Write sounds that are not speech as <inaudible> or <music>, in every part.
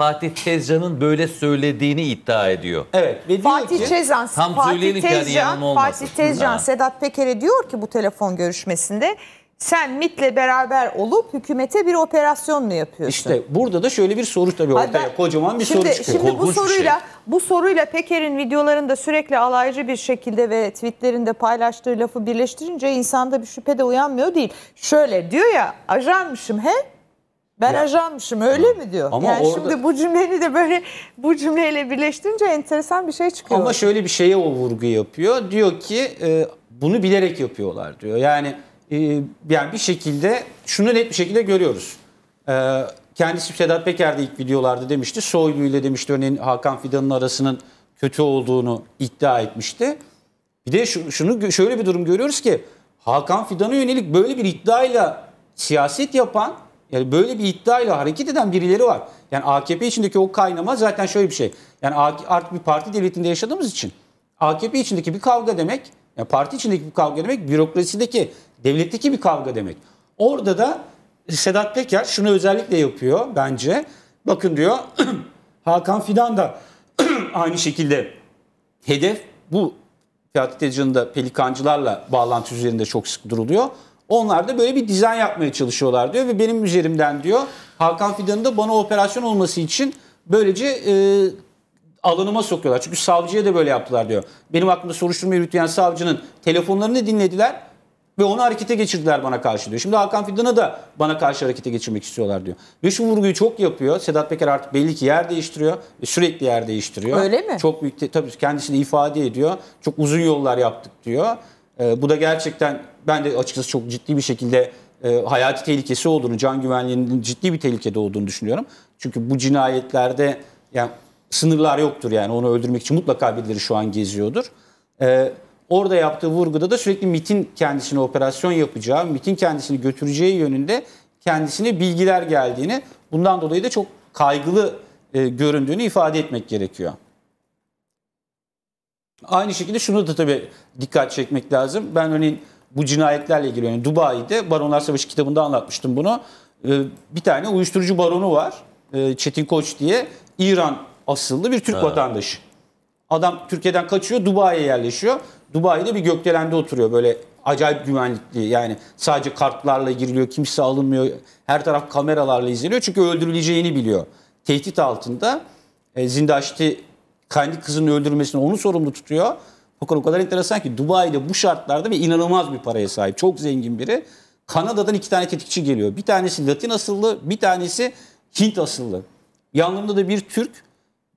Fatih Tezcan'ın böyle söylediğini iddia ediyor. Evet. Ve diyor Fatih ki, Tezcan, Tam Fatih yani Tezcan, olmasın. Fatih Tezcan Ha. Sedat Peker'e diyor ki bu telefon görüşmesinde sen MIT'le beraber olup hükümete bir operasyon mu yapıyorsun? işte burada da şöyle bir soru tabii ortaya ben- kocaman bir şimdi, soru çıkıyor. Şimdi bu Korkunç bir soruyla şey. bu soruyla Peker'in videolarında sürekli alaycı bir şekilde ve tweetlerinde paylaştığı lafı birleştirince insanda bir şüphe de uyanmıyor değil. Şöyle diyor ya ajanmışım he? Ben ajanmışım öyle mi diyor. Ama yani orada- şimdi bu cümleyi de böyle bu cümleyle birleştirince enteresan bir şey çıkıyor. Ama şöyle bir şeye o vurgu yapıyor. Diyor ki e, bunu bilerek yapıyorlar diyor. Yani e, yani bir şekilde şunu net bir şekilde görüyoruz. E, kendisi Sedat Peker de ilk videolarda demişti. Soylu ile demişti örneğin Hakan Fidan'ın arasının kötü olduğunu iddia etmişti. Bir de şu- şunu şöyle bir durum görüyoruz ki Hakan Fidan'a yönelik böyle bir iddiayla siyaset yapan yani böyle bir iddiayla hareket eden birileri var. Yani AKP içindeki o kaynama zaten şöyle bir şey. Yani artık bir parti devletinde yaşadığımız için AKP içindeki bir kavga demek, yani parti içindeki bir kavga demek, bürokrasideki, devletteki bir kavga demek. Orada da Sedat Peker şunu özellikle yapıyor bence. Bakın diyor <clears throat> Hakan Fidan da <clears throat> aynı şekilde hedef bu Fatih Tezcan'ın da pelikancılarla bağlantı üzerinde çok sık duruluyor. Onlar da böyle bir dizayn yapmaya çalışıyorlar diyor ve benim üzerimden diyor Hakan Fidan'ın da bana operasyon olması için böylece e, alanıma sokuyorlar. Çünkü savcıya da böyle yaptılar diyor. Benim hakkımda soruşturma yürütüyen savcının telefonlarını dinlediler ve onu harekete geçirdiler bana karşı diyor. Şimdi Hakan Fidan'a da bana karşı harekete geçirmek istiyorlar diyor. Ve şu vurguyu çok yapıyor. Sedat Peker artık belli ki yer değiştiriyor ve sürekli yer değiştiriyor. Öyle mi? Çok büyük tabii kendisini ifade ediyor. Çok uzun yollar yaptık diyor. Ee, bu da gerçekten ben de açıkçası çok ciddi bir şekilde e, hayati tehlikesi olduğunu, can güvenliğinin ciddi bir tehlikede olduğunu düşünüyorum. Çünkü bu cinayetlerde yani sınırlar yoktur yani onu öldürmek için mutlaka birileri şu an geziyordur. Ee, orada yaptığı vurguda da sürekli MIT'in kendisine operasyon yapacağı, MIT'in kendisini götüreceği yönünde kendisine bilgiler geldiğini, bundan dolayı da çok kaygılı e, göründüğünü ifade etmek gerekiyor. Aynı şekilde şunu da tabii dikkat çekmek lazım. Ben örneğin bu cinayetlerle ilgili yani Dubai'de Baronlar Savaşı kitabında anlatmıştım bunu. Ee, Bir tane uyuşturucu baronu var. Ee, Çetin Koç diye. İran asıllı bir Türk vatandaşı. Adam Türkiye'den kaçıyor, Dubai'ye yerleşiyor. Dubai'de bir gökdelende oturuyor böyle acayip güvenlikli. Yani sadece kartlarla giriliyor, kimse alınmıyor. Her taraf kameralarla izleniyor çünkü öldürüleceğini biliyor. Tehdit altında. E, Zindaşti kendi kızının öldürülmesini onu sorumlu tutuyor. Fakat o kadar enteresan ki Dubai'de bu şartlarda ve inanılmaz bir paraya sahip. Çok zengin biri. Kanada'dan iki tane tetikçi geliyor. Bir tanesi Latin asıllı, bir tanesi Hint asıllı. Yanlarında da bir Türk,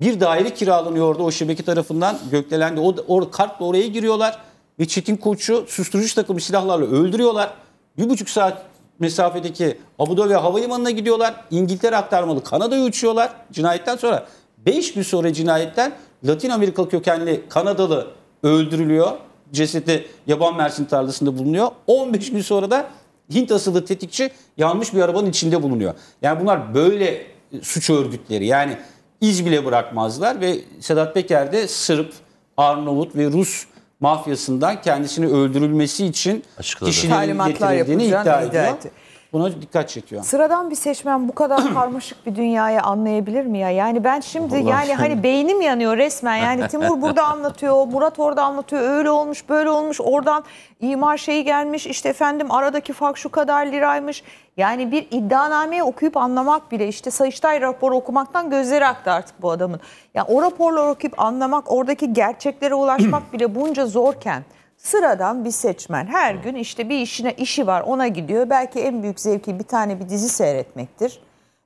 bir daire kiralanıyor orada o şebeke tarafından gökdelendi. O, o kartla oraya giriyorlar ve Çetin Koç'u susturucu takımı silahlarla öldürüyorlar. Bir buçuk saat mesafedeki Abu Dhabi havalimanına gidiyorlar. İngiltere aktarmalı Kanada'ya uçuyorlar cinayetten sonra. 5 gün sonra cinayetten Latin Amerika kökenli Kanadalı öldürülüyor. Cesedi yaban mersin tarlasında bulunuyor. 15 gün sonra da Hint asıllı tetikçi yanmış bir arabanın içinde bulunuyor. Yani bunlar böyle suç örgütleri. Yani iz bile bırakmazlar ve Sedat Peker de Sırp, Arnavut ve Rus mafyasından kendisini öldürülmesi için Açıkladı. kişilerin Talimatlar getirildiğini iddia iddia ediyor. etti. Buna dikkat çekiyor. Sıradan bir seçmen bu kadar <clears throat> karmaşık bir dünyayı anlayabilir mi ya? Yani ben şimdi Vallahi yani hani <laughs> beynim yanıyor resmen. Yani Timur <laughs> burada anlatıyor, Murat orada anlatıyor. Öyle olmuş, böyle olmuş. Oradan imar şeyi gelmiş. İşte efendim aradaki fark şu kadar liraymış. Yani bir iddianameyi okuyup anlamak bile işte Sayıştay raporu okumaktan gözleri aktı artık bu adamın. Yani o raporları okuyup anlamak, oradaki gerçeklere ulaşmak <clears throat> bile bunca zorken Sıradan bir seçmen her gün işte bir işine işi var ona gidiyor. Belki en büyük zevki bir tane bir dizi seyretmektir.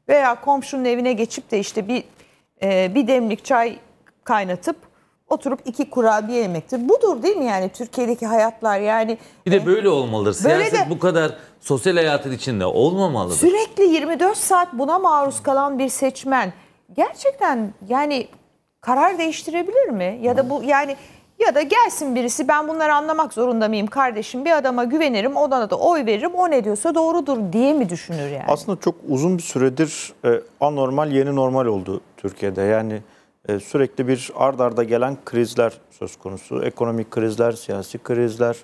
Veya komşunun evine geçip de işte bir e, bir demlik çay kaynatıp oturup iki kurabiye yemektir. Budur değil mi yani Türkiye'deki hayatlar yani Bir de böyle olmalıdır. Böyle Siyaset de- bu kadar sosyal hayatın içinde olmamalıdır. sürekli 24 saat buna maruz kalan bir seçmen gerçekten yani karar değiştirebilir mi? Ya da bu yani ya da gelsin birisi ben bunları anlamak zorunda mıyım kardeşim bir adama güvenirim ona da oy veririm o ne diyorsa doğrudur diye mi düşünür yani? Aslında çok uzun bir süredir e, anormal yeni normal oldu Türkiye'de. Yani e, sürekli bir ard arda gelen krizler söz konusu. Ekonomik krizler, siyasi krizler,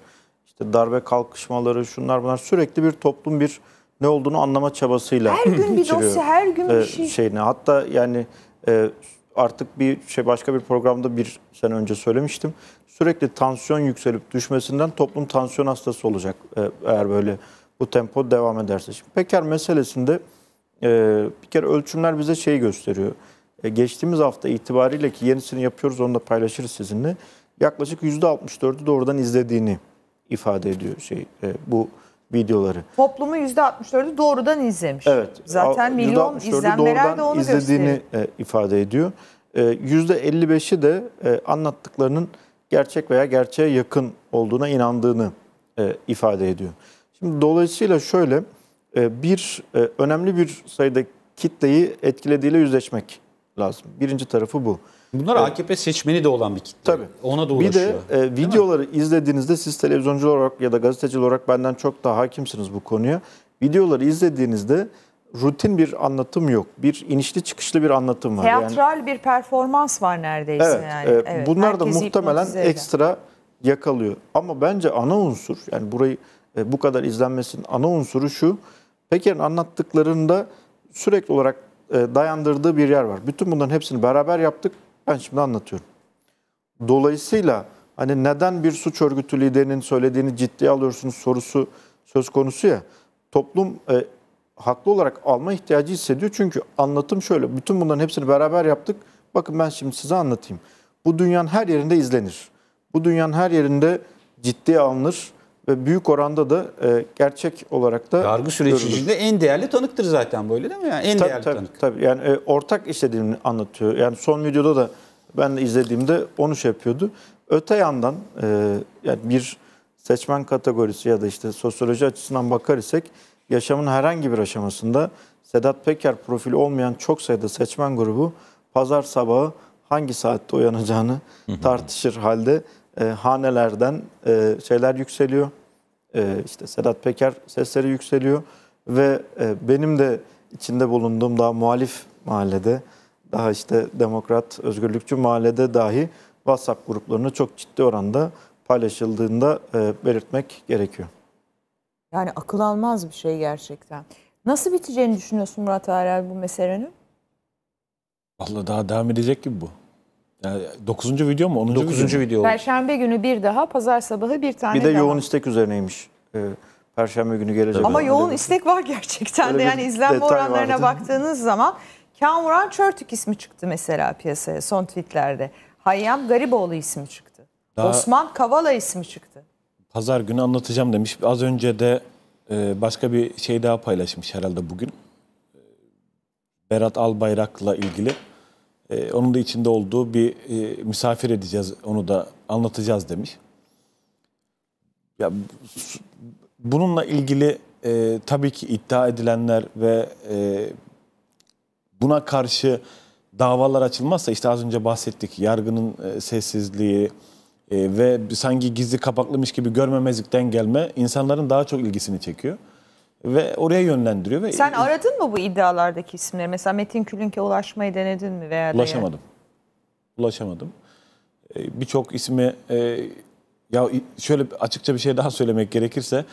işte darbe kalkışmaları, şunlar bunlar sürekli bir toplum bir ne olduğunu anlama çabasıyla Her gün bir dosya, her gün bir e, şey. şeyini. Hatta yani e, artık bir şey başka bir programda bir sene önce söylemiştim. Sürekli tansiyon yükselip düşmesinden toplum tansiyon hastası olacak e, eğer böyle bu tempo devam ederse. Şimdi Peker meselesinde e, bir kere ölçümler bize şeyi gösteriyor. E, geçtiğimiz hafta itibariyle ki yenisini yapıyoruz onu da paylaşırız sizinle. Yaklaşık %64'ü doğrudan izlediğini ifade ediyor şey bu videoları. Toplumun %64'ü doğrudan izlemiş. Evet. Zaten milyon %64'ü izlenmeler de onu izlediğini gösteriyor. e, ifade ediyor. E, %55'i de e, anlattıklarının gerçek veya gerçeğe yakın olduğuna inandığını e, ifade ediyor. Şimdi dolayısıyla şöyle e, bir e, önemli bir sayıda kitleyi etkilediğiyle yüzleşmek lazım. Birinci tarafı bu. Bunlar AKP seçmeni de olan bir kitle. Tabii. Ona da Bir ulaşıyor. de e, videoları izlediğinizde siz televizyoncu olarak ya da gazeteci olarak benden çok daha hakimsiniz bu konuya. Videoları izlediğinizde rutin bir anlatım yok. Bir inişli çıkışlı bir anlatım var. Yani, Teatral bir performans var neredeyse evet, yani. e, Evet, bunlar da muhtemelen ekstra yakalıyor. Ama bence ana unsur yani burayı e, bu kadar izlenmesinin ana unsuru şu. Peker'in anlattıklarında sürekli olarak e, dayandırdığı bir yer var. Bütün bunların hepsini beraber yaptık. Ben şimdi anlatıyorum. Dolayısıyla hani neden bir suç örgütü liderinin söylediğini ciddiye alıyorsunuz sorusu söz konusu ya. Toplum e, haklı olarak alma ihtiyacı hissediyor. Çünkü anlatım şöyle. Bütün bunların hepsini beraber yaptık. Bakın ben şimdi size anlatayım. Bu dünyanın her yerinde izlenir. Bu dünyanın her yerinde ciddiye alınır ve büyük oranda da e, gerçek olarak da Yargı süreci içinde en değerli tanıktır zaten böyle değil mi? Yani en Tabii, değerli tabii, tanık. tabii. Yani e, ortak işlediğini anlatıyor. Yani son videoda da ben de izlediğimde onu şey yapıyordu. Öte yandan e, yani bir seçmen kategorisi ya da işte sosyoloji açısından bakar isek yaşamın herhangi bir aşamasında Sedat Peker profili olmayan çok sayıda seçmen grubu pazar sabahı hangi saatte uyanacağını tartışır halde e, hanelerden e, şeyler yükseliyor. E, işte Sedat Peker sesleri yükseliyor ve e, benim de içinde bulunduğum daha muhalif mahallede, daha işte demokrat, özgürlükçü mahallede dahi WhatsApp gruplarını çok ciddi oranda paylaşıldığında e, belirtmek gerekiyor. Yani akıl almaz bir şey gerçekten. Nasıl biteceğini düşünüyorsun Murat Arel bu meselenin? Vallahi daha devam edecek gibi bu. Yani 9. video mu? 10. 9. video. video. Perşembe günü bir daha, pazar sabahı bir tane Bir de daha. yoğun istek üzerineymiş. E, Perşembe günü gelecek. Ama olan. yoğun bir- istek var gerçekten de. Öyle bir Yani izlenme detay oranlarına vardı. baktığınız zaman Kamuran Çörtük ismi çıktı mesela piyasaya son tweetlerde. Hayyam Gariboğlu ismi çıktı. Daha- Osman Kavala ismi çıktı. Pazar günü anlatacağım demiş. Az önce de e, başka bir şey daha paylaşmış herhalde bugün. E, Berat Albayrak'la ilgili. E, onun da içinde olduğu bir e, misafir edeceğiz. Onu da anlatacağız demiş. Ya bununla ilgili e, tabii ki iddia edilenler ve e, buna karşı davalar açılmazsa işte az önce bahsettik yargının e, sessizliği e, ve sanki gizli kapaklıymış gibi görmemezlikten gelme insanların daha çok ilgisini çekiyor ve oraya yönlendiriyor ve Sen aradın mı bu iddialardaki isimleri? Mesela Metin Külünk'e ulaşmayı denedin mi? Veya ulaşamadım. Ulaşamadım. E, Birçok ismi e, ya şöyle açıkça bir şey daha söylemek gerekirse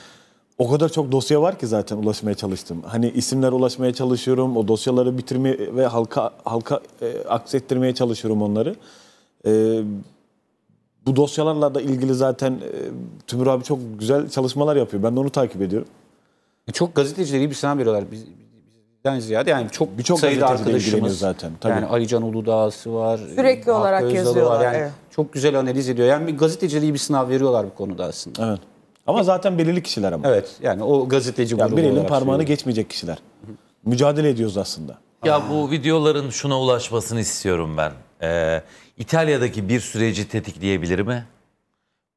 o kadar çok dosya var ki zaten ulaşmaya çalıştım. Hani isimler ulaşmaya çalışıyorum, o dosyaları bitirmeye ve halka halka e, aksettirmeye çalışıyorum onları. E, bu dosyalarla da ilgili zaten e, Tümür abi çok güzel çalışmalar yapıyor. Ben de onu takip ediyorum. Çok gazeteciler iyi bir sınav veriyorlar. Biz, bizden ziyade yani çok Birçok sayıda arkadaşımız zaten, tabii. Yani Ali Can Uludağ'sı var. Sürekli Hakkı olarak Özdal'ı yazıyorlar, Var. Yani evet. Çok güzel analiz ediyor. Yani bir gazeteciler iyi bir sınav veriyorlar bu konuda aslında. Evet. Ama zaten belirli kişiler ama. Evet yani o gazeteci Yani grubu bir elin parmağını söylüyorum. geçmeyecek kişiler. Mücadele ediyoruz aslında. Ya bu videoların şuna ulaşmasını istiyorum ben. Ee, İtalya'daki bir süreci tetikleyebilir mi?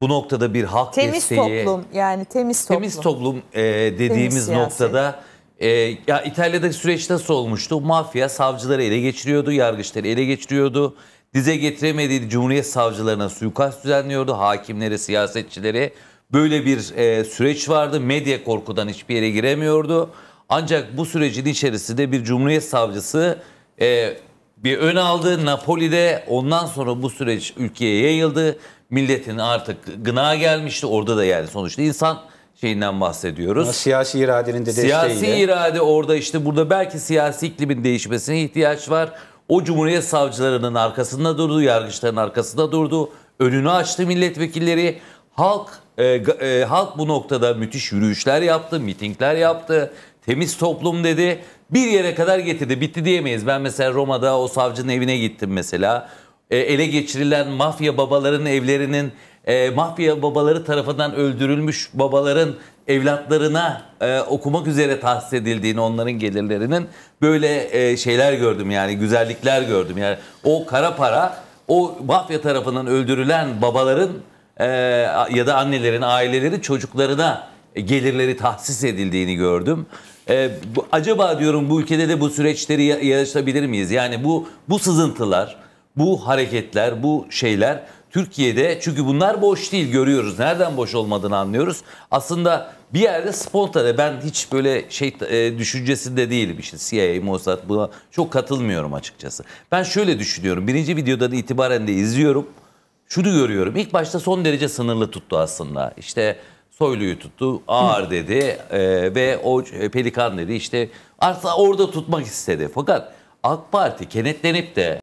Bu noktada bir halk Temiz desteği... toplum yani temiz toplum. Temiz toplum e, dediğimiz siyaset. noktada e, ya İtalya'daki süreç nasıl olmuştu? Mafya savcıları ele geçiriyordu, yargıçları ele geçiriyordu. Dize getiremediği Cumhuriyet savcılarına suikast düzenliyordu, hakimleri, siyasetçileri. Böyle bir e, süreç vardı. Medya korkudan hiçbir yere giremiyordu. Ancak bu sürecin içerisinde bir Cumhuriyet savcısı e, bir ön aldı Napoli'de. Ondan sonra bu süreç ülkeye yayıldı. Milletin artık gına gelmişti. Orada da yani sonuçta insan şeyinden bahsediyoruz. Ama siyasi iradenin de desteğiyle. Siyasi irade orada işte burada belki siyasi iklimin değişmesine ihtiyaç var. O Cumhuriyet savcılarının arkasında durdu, yargıçların arkasında durdu. Önünü açtı milletvekilleri. Halk e, e, halk bu noktada müthiş yürüyüşler yaptı, mitingler yaptı. Temiz toplum dedi. Bir yere kadar getirdi. Bitti diyemeyiz. Ben mesela Roma'da o savcının evine gittim mesela. E, ele geçirilen mafya babaların evlerinin e, mafya babaları tarafından öldürülmüş babaların evlatlarına e, okumak üzere tahsis edildiğini onların gelirlerinin böyle e, şeyler gördüm yani güzellikler gördüm yani o kara para o mafya tarafından öldürülen babaların e, ya da annelerin ailelerin çocuklarına gelirleri tahsis edildiğini gördüm. E, bu, acaba diyorum bu ülkede de bu süreçleri ya- yaşatabilir miyiz? Yani bu bu sızıntılar, bu hareketler, bu şeyler Türkiye'de çünkü bunlar boş değil görüyoruz. Nereden boş olmadığını anlıyoruz. Aslında bir yerde spontane ben hiç böyle şey e, düşüncesinde değilim işte CIA, Mossad buna çok katılmıyorum açıkçası. Ben şöyle düşünüyorum. Birinci videodan itibaren de izliyorum. Şunu görüyorum. İlk başta son derece sınırlı tuttu aslında. İşte Soylu'yu tuttu, ağır dedi e, ve o e, Pelikan dedi işte aslında orada tutmak istedi. Fakat AK Parti kenetlenip de